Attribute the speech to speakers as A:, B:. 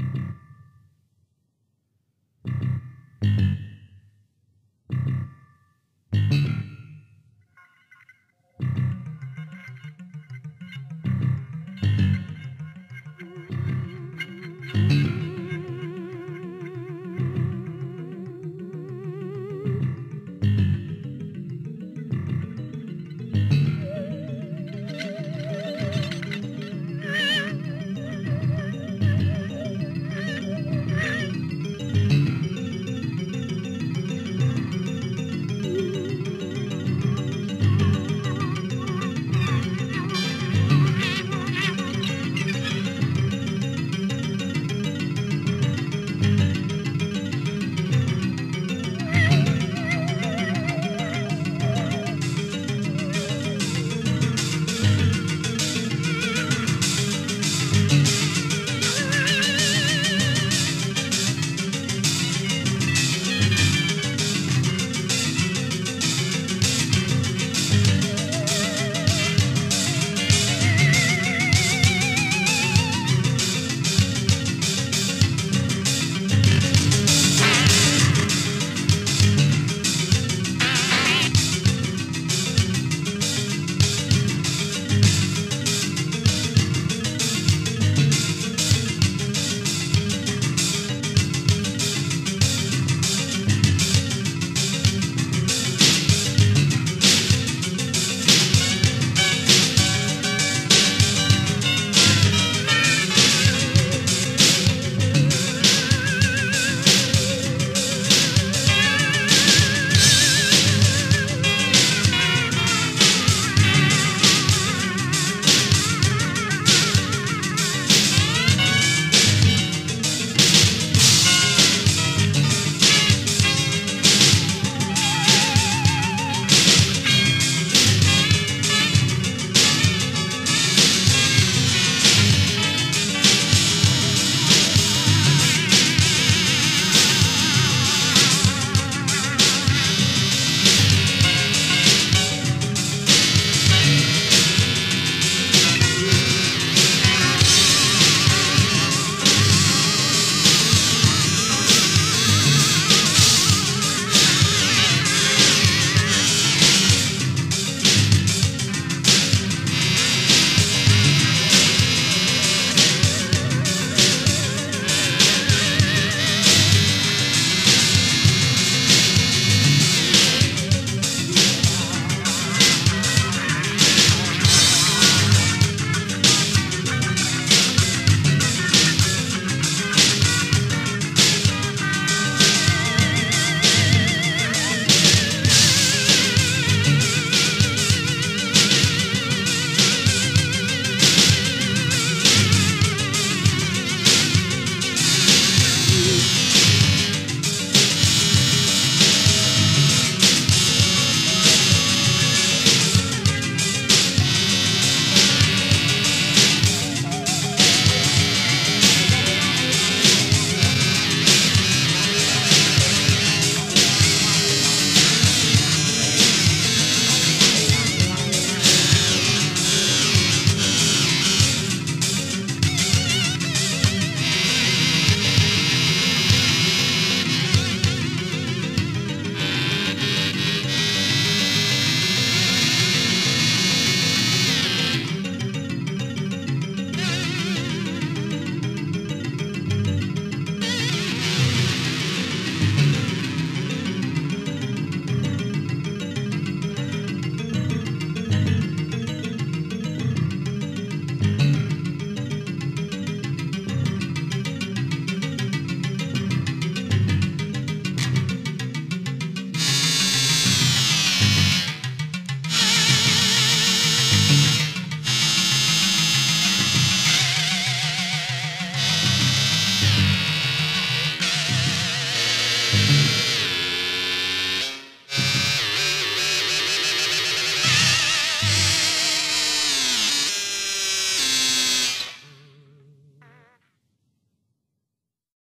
A: Mm-hmm.